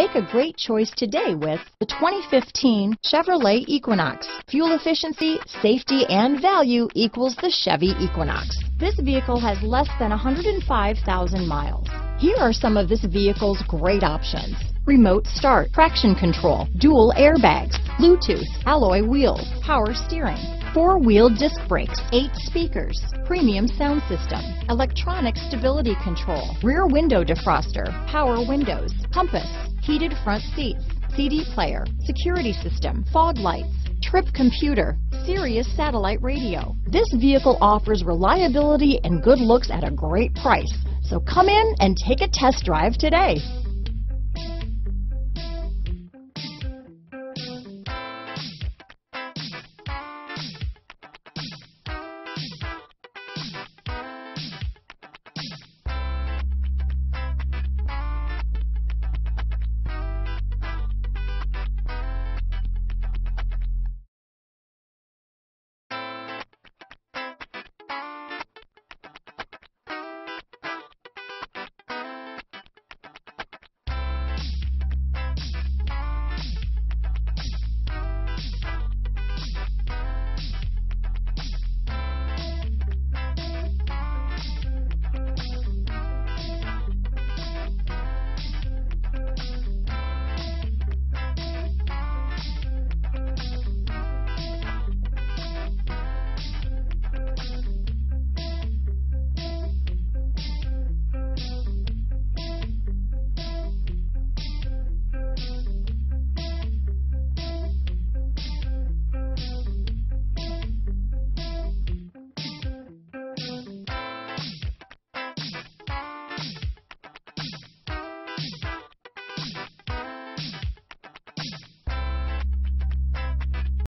Make a great choice today with the 2015 Chevrolet Equinox. Fuel efficiency, safety, and value equals the Chevy Equinox. This vehicle has less than 105,000 miles. Here are some of this vehicle's great options. Remote start, traction control, dual airbags, Bluetooth, alloy wheels, power steering, four-wheel disc brakes, eight speakers, premium sound system, electronic stability control, rear window defroster, power windows, compass, heated front seats, CD player, security system, fog lights, trip computer, Sirius satellite radio. This vehicle offers reliability and good looks at a great price. So come in and take a test drive today.